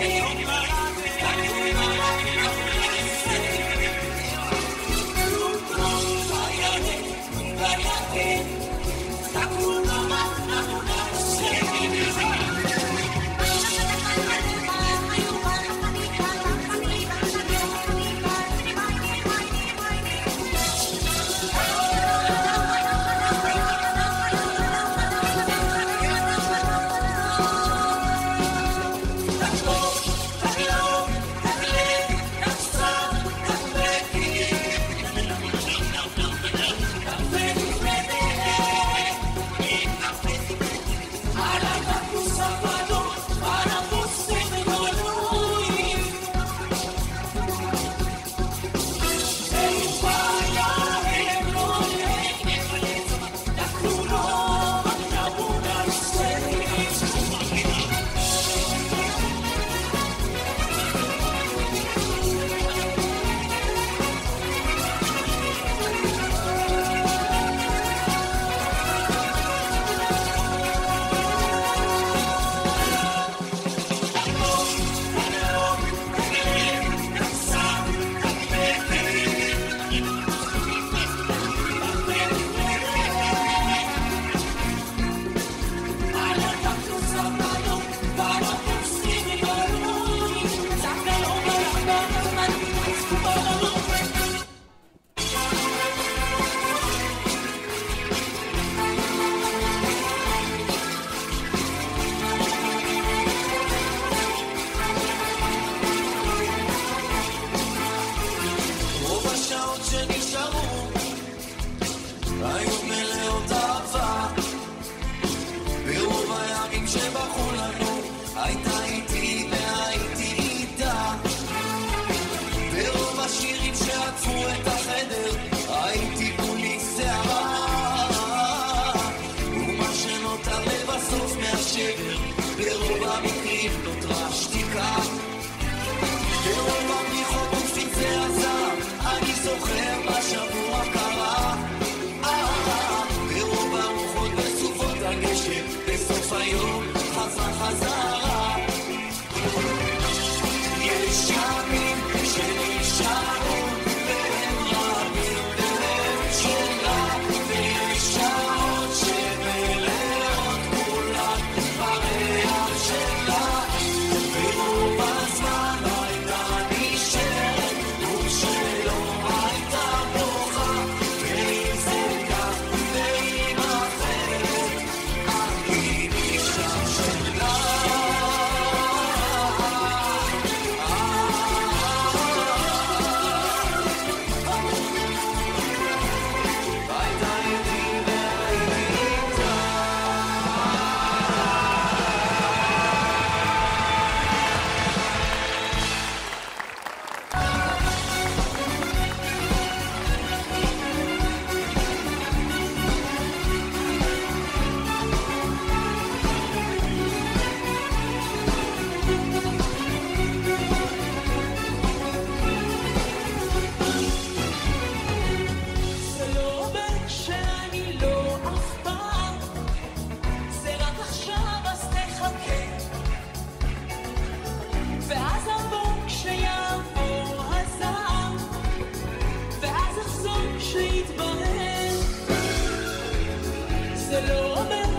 Hey, השעות שנשארו. היו מלאות אהבה. ברוב הימים שבחרו לנו הייתה איתי והייתי איתה. ברוב השירים שעטפו את החדר הייתי כולי שערה. ומה שנותר לבסוף מהשבר ברוב המקרים נותרה שתיקה. ברוב הבדיחות זוכר מה שבוע שהתבהר זה לא אומר